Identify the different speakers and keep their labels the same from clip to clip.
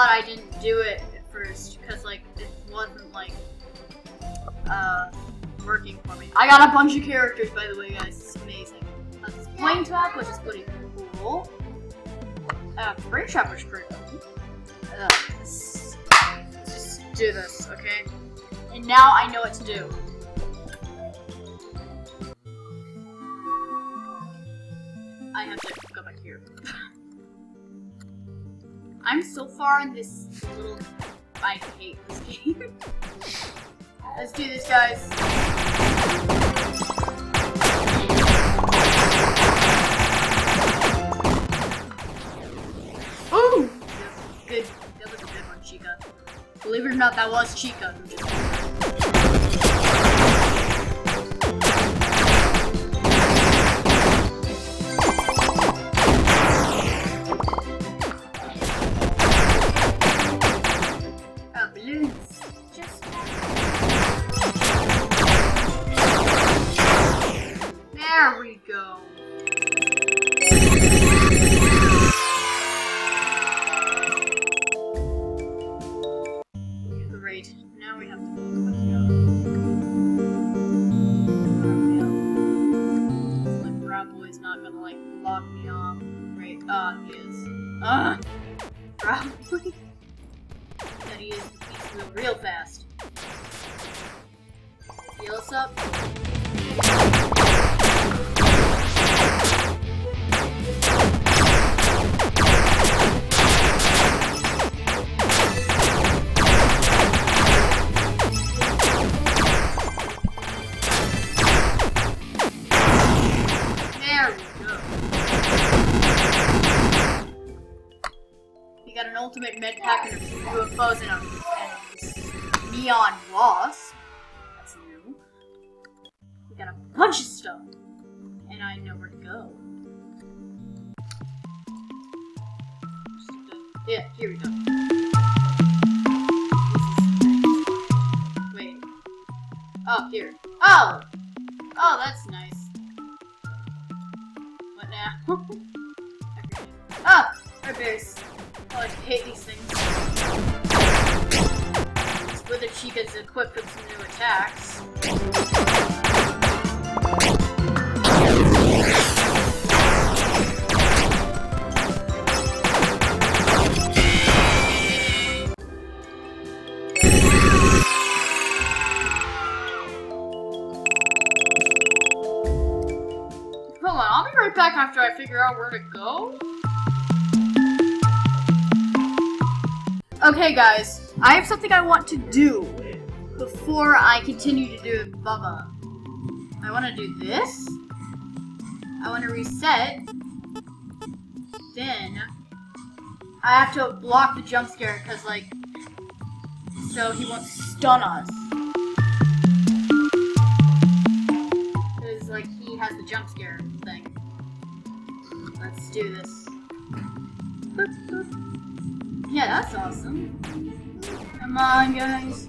Speaker 1: thought I didn't do it at first because like it wasn't like uh working for me. I got a bunch of characters by the way, guys. It's amazing. Uh, this talk, which is pretty cool. Uh, Spring Trapper's pretty cool. Uh, let's just do this, okay? And now I know what to do. I have to go back here. I'm so far in this little. I hate this game. Let's do this, guys. Ooh! Good. That was a good one, Chica. Believe it or not, that was Chica. Like lock me off. Great. Uh, he is. Uh, Balloon Boy. that he is he's real, real fast. Heal us up. Ultimate med pack and UFOs and a, and neon wasp. That's new. We got a bunch of stuff. And I know where to go. Yeah, here we go. Wait. Oh, here. Oh! Oh, that's Hate these things. Good that Chica's equipped with some new attacks. Hold on, I'll be right back after I figure out where to go. Okay, guys, I have something I want to do before I continue to do Bubba. I want to do this. I want to reset. Then I have to block the jump scare because, like, so he won't stun us. Because, like, he has the jump scare thing. Let's do this. Yeah, that's awesome. Come on, guys.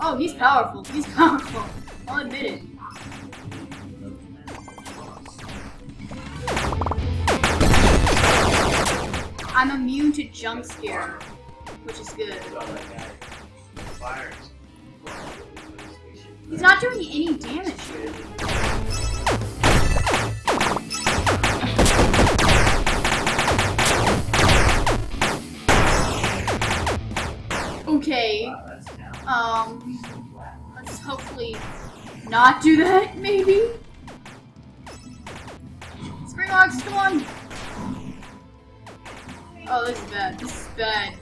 Speaker 1: Oh, he's powerful. He's powerful. I'll admit it. I'm immune to jump scare, which is good. He's not doing any damage. Okay. Um, let's hopefully not do that, maybe? Springlogs, come on! Oh, this is bad. This is bad.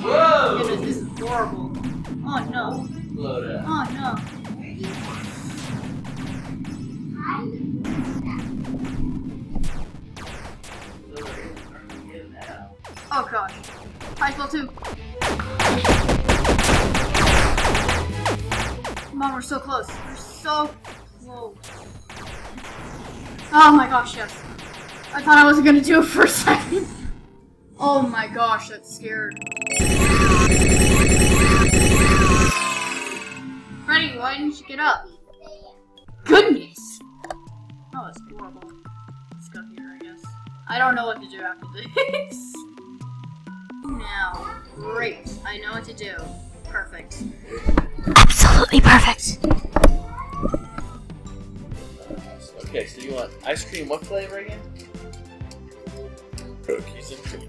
Speaker 2: Whoa!
Speaker 1: Goodness, this is horrible. Oh no.
Speaker 2: Load up.
Speaker 1: Oh no. Two. Come on, we're so close. We're so close. Oh my gosh, yes. I thought I wasn't gonna do it for a second. Oh my gosh, that's scared. Freddy, why didn't you get up? Goodness. Oh, it's horrible. Let's go here, I guess. I don't know what to do after this. now, great. I know what to do. Perfect.
Speaker 2: Absolutely perfect.
Speaker 3: Okay, so you want ice cream? What flavor again? Cookies and cream.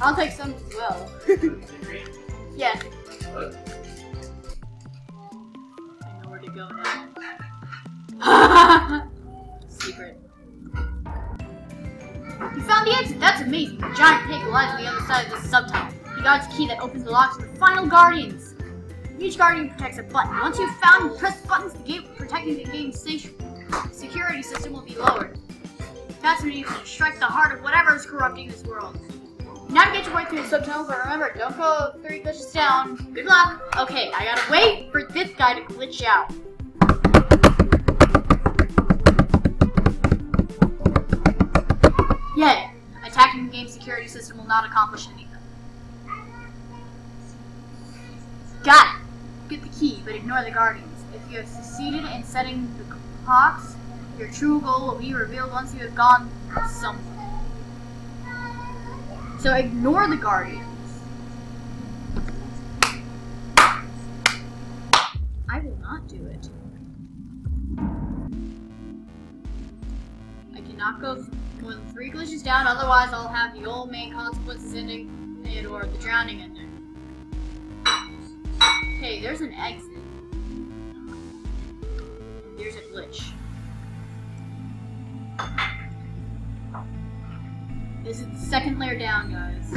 Speaker 1: I'll take some as well.
Speaker 3: Cookies and.
Speaker 1: Yeah. Lies on the other side of this subtunnel. He guards a key that opens the locks to the final guardians. Each guardian protects a button. Once you've found and pressed buttons, the gate protecting the game's security system will be lowered. That's when you can strike the heart of whatever is corrupting this world. Navigate your way through the subtunnel, but remember, don't go three glitches down. Good luck. Okay, I gotta wait for this guy to glitch out. Security system will not accomplish anything. Got it! Get the key, but ignore the guardians. If you have succeeded in setting the clocks, your true goal will be revealed once you have gone somewhere. So ignore the guardians. I will not do it. I cannot go than three glitches down, otherwise I'll have the Old Man Consequences ending and or the drowning ending. Okay, there's an exit. There's a glitch. This is the second layer down, guys.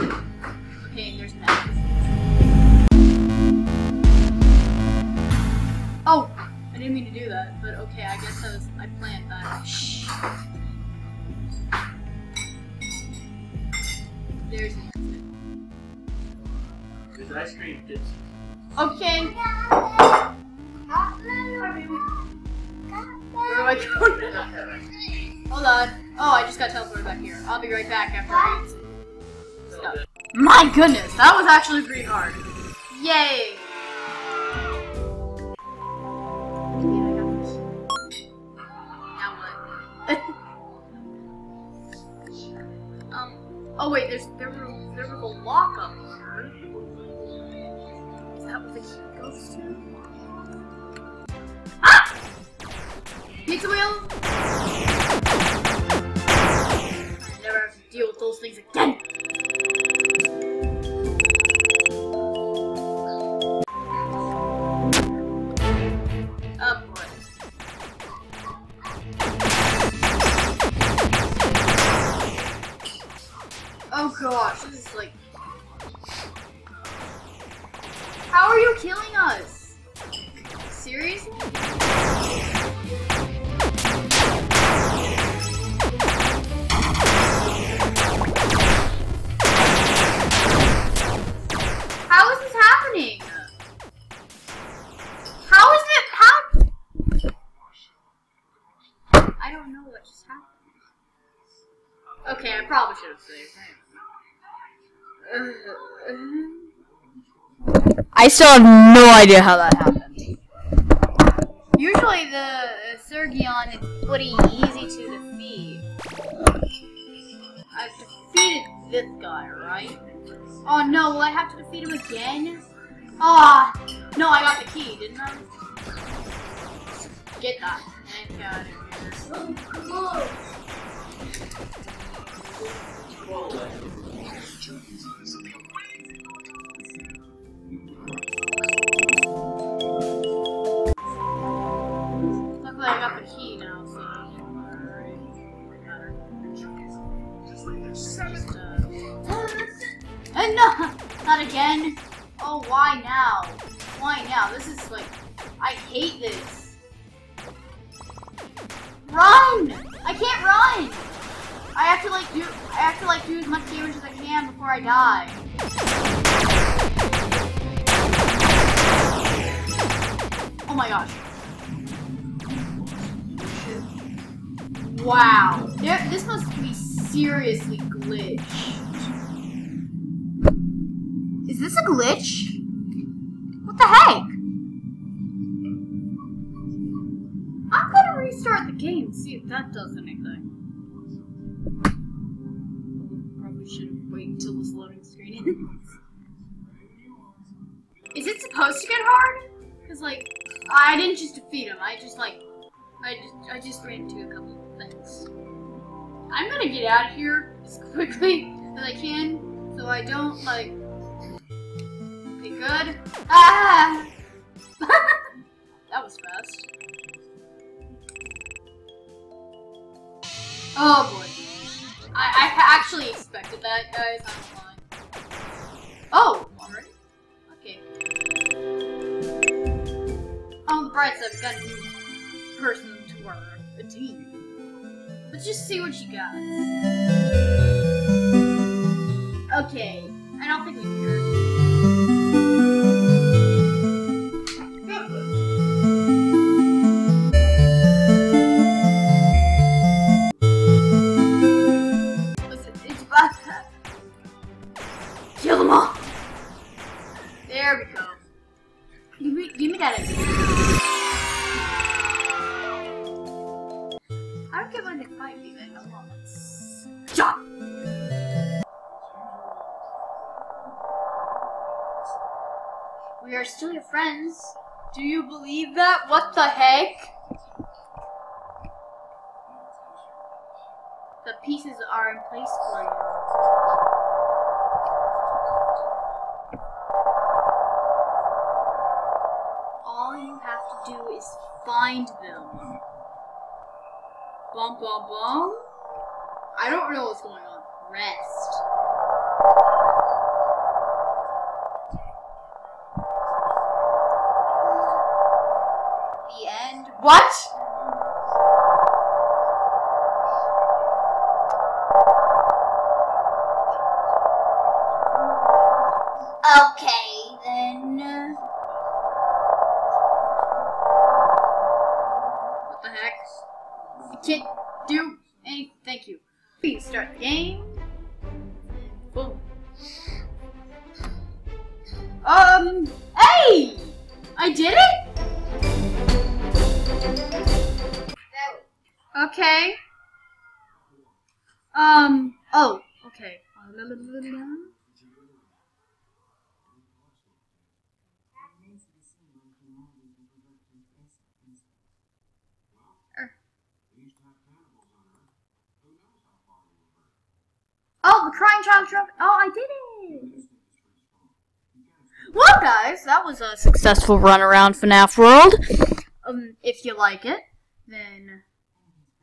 Speaker 1: Okay, there's an exit. Oh! I didn't mean to do that, but okay, I guess I was I planned that. Shh. There's an exit.
Speaker 3: There's ice cream. It's
Speaker 1: Okay. Where do I go? Hold on. Oh, I just got teleported back here. I'll be right back after I eat some stuff. My goodness, that was actually pretty hard. Yay! Now what? Oh wait, there's there was there was a lock up here. Is that what the key goes to? Ah! Pizza wheel! I never have to deal with those things again. I
Speaker 2: still have no idea how that happened.
Speaker 1: Usually the uh, Sergion is pretty easy to defeat. I've defeated this guy, right? Oh no, will I have to defeat him again? Ah, no, I got the key, didn't I? Get that. And get. Run! I can't run. I have to like do, I have to like do as much damage as I can before I die. Oh my gosh. Wow. There, this must be seriously glitched. Is this a glitch? What the heck? I'm gonna restart the game, and see if that does anything. Until this loading screen ends. Is it supposed to get hard? Cause like, I didn't just defeat him. I just like, I just, I just ran into a couple of things. I'm gonna get out of here as quickly as I can, so I don't like. Okay, good. Ah! that was fast. Oh boy. I, I actually expected that, guys. Oh, already? Okay. Um, On the bright side, we got a new person to our a team. Let's just see what she got. Okay. I don't think we care. We are still your friends. Do you believe that? What the heck? The pieces are in place for you. All you have to do is find them. Bum bum bum. I don't know what's going on. Rest. The end. What? Okay, then. What the heck? I can't do any. Thank you. Please start the game. Boom. Um. Hey! I did it? Okay. Um. Oh. Okay. Oh, the crying child trophy. Oh, I did it. Well, guys, that was a successful run around FNAF World. Um, if you like it, then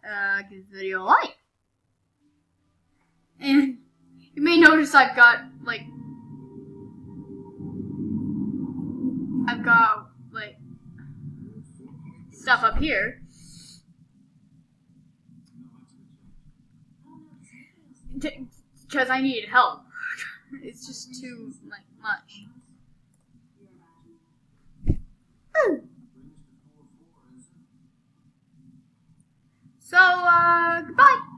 Speaker 1: uh, give the video a like. And you may notice I've got like I've got like stuff up here. Because I needed help. it's just too like much. Hmm. So, uh, goodbye.